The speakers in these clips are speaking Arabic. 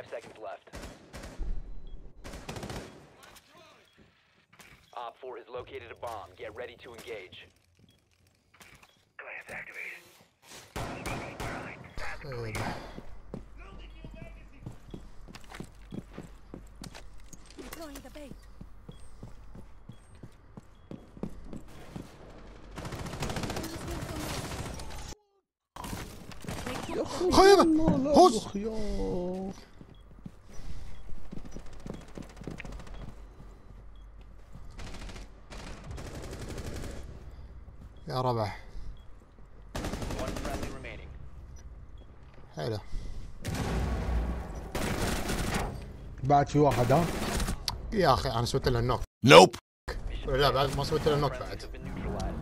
Five seconds left. Op 4 has located a bomb. Get ready to engage. Glance activated. Deploying the bait. Hayır. Hoz. يا ربع. حلو بعد في واحد ها يا أخي أنا سويت له النوك Nope. لا بعد ما سويت له النوك Friendlies بعد.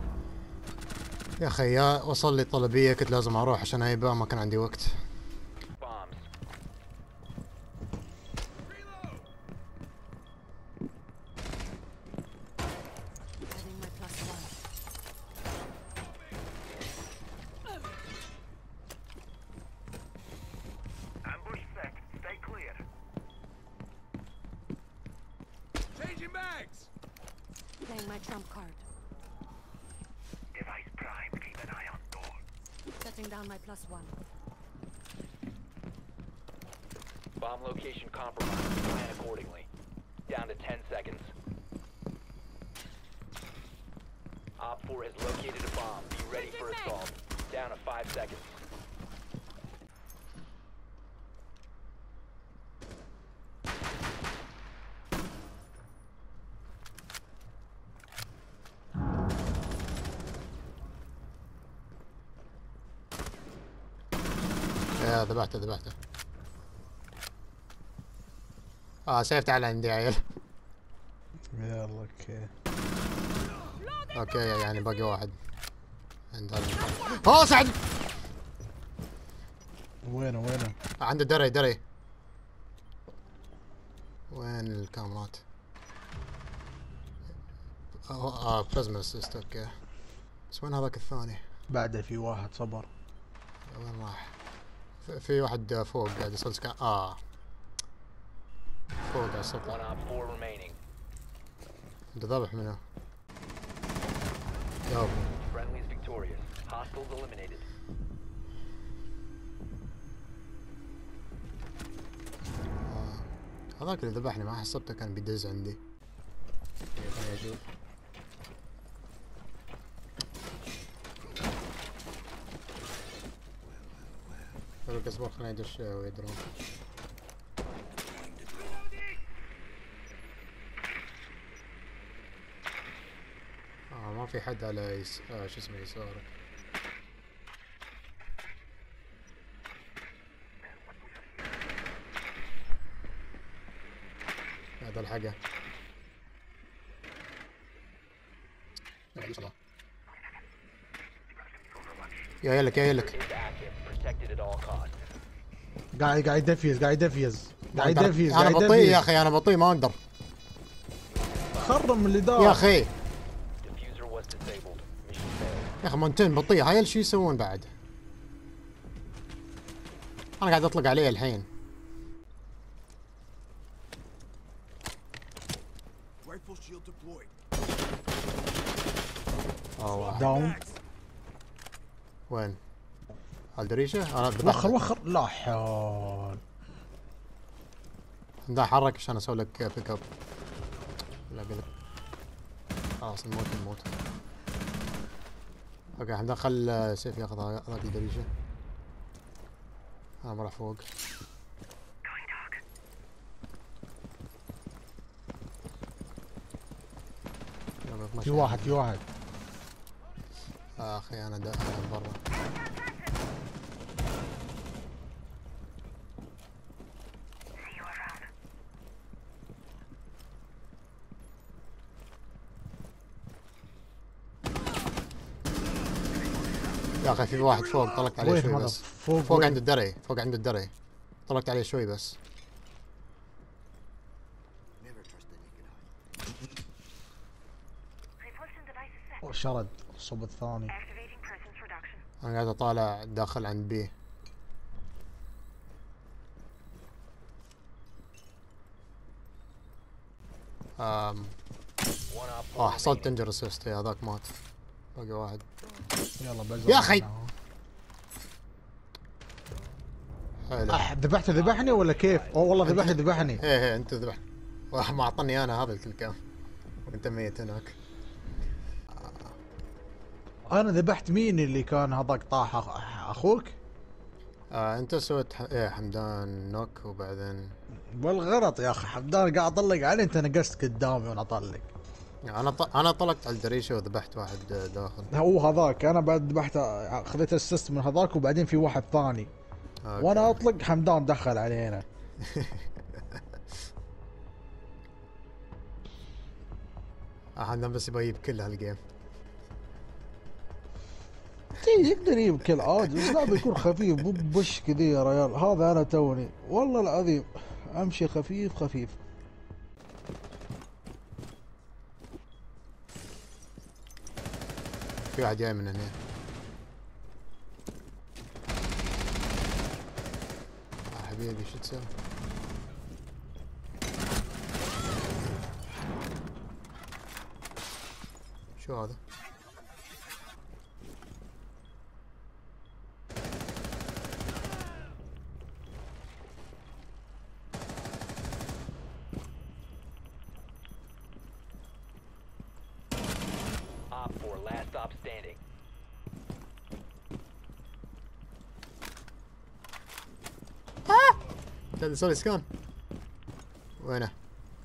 يا أخي يا وصل لي طلبية كنت لازم أروح عشان هيبه ما كان عندي وقت Changing bags. Playing my trump card. Device prime. Keep an eye on door. Setting down my plus one. Bomb location compromised. Plan accordingly. Down to 10 seconds. Op 4 has located a bomb. Be ready for assault. Down to 5 seconds. يا ذبحته ذبحته. آه سيف تعال عندي يا عيل. يلا okay. okay يعني باقي واحد. عند هذا. آه سعد! وينه وينه؟ عنده دري دري. وين الكاميرات؟ آه آه بلازما assist okay. بس وين هذاك الثاني؟ بعده في واحد صبر. وين راح؟ في- واحد فوق قاعد يصل سكان آه. فوق على السطح Op 4 remaining. أنت ذبح منه. يابا eliminated. هذاك اللي ذبحني ما حسبته كان بيدز عندي. خليني أشوف خليني ادش ويدرون آه ما في حد على يس... آه شو اسمه يسارك هذا الحقه يا يلك يا يلك قاعد قاعد يدفيز قاعد يدفيز قاعد يدفيز أنا بطيء يا أخي أنا بطيء ما أقدر. خرم اللي دار يا أخي. يا أخي مونتين بطيء. هاي شو يسوون بعد؟ أنا قاعد أطلق عليه الحين. down وين؟ على الدريشة؟ أنا وخر وخر. لا حول. ده حرك عشان أسوي لك pick up لا قلت. خلاص نموت نموت أوكي الحين دخل سيف ياخذ هذاك الدريشة. أنا راح فوق. في واحد في واحد. آخي أنا دا أنا برا. يا أخي في واحد فوق طلقت عليه شوي بس. فوق, فوق عند الدرع فوق عند الدرع طلقت عليه شوي بس. شرد الصوب الثاني. أنا قاعد أطالع داخل عند بي. آم. آه حصلت injure assist هذاك مات. باقي واحد. يلا بزر يا. حلو. أح ذبحته ذبحني ولا كيف؟ اوه والله ذبحني ذبحني. إيه إيه أنت ذبحت. واحد ما اعطاني أنا هذا ال kill cam وانت ميت هناك. أنا ذبحت مين اللي كان هذاك طاح. أخوك؟ آه أنت سويت ح... إيه حمدان knock وبعدين؟ بالغلط يا أخي حمدان قاعد أطلق عليه أنت نقصت قدامي وأنا أطلق. أنا ط... أنا طلقت على الدريشة وذبحت واحد داخل. هو هذاك. أنا بعد ذبحت خذيت ال assist من هذاك وبعدين في واحد ثاني. okay. وأنا أطلق حمدان دخل علينا. حمدان بس يبغى يجيب كل هال game. تي يقدر يجيب كل عادي بس لا بيكون خفيف مو بش كذي يا ريال. هذا أنا توني. والله العظيم أمشي خفيف خفيف. في واحد جاي من هنا. آه حبيبي شو تسوي؟ شو هذا؟ Standing. هذا سوري سكان وينه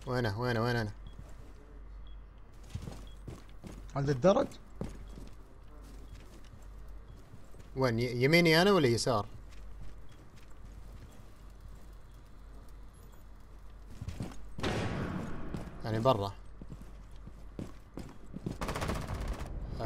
وينه وينه وين أنا عند الدرج وين؟ يميني أنا ولا يسار؟ يعني برا.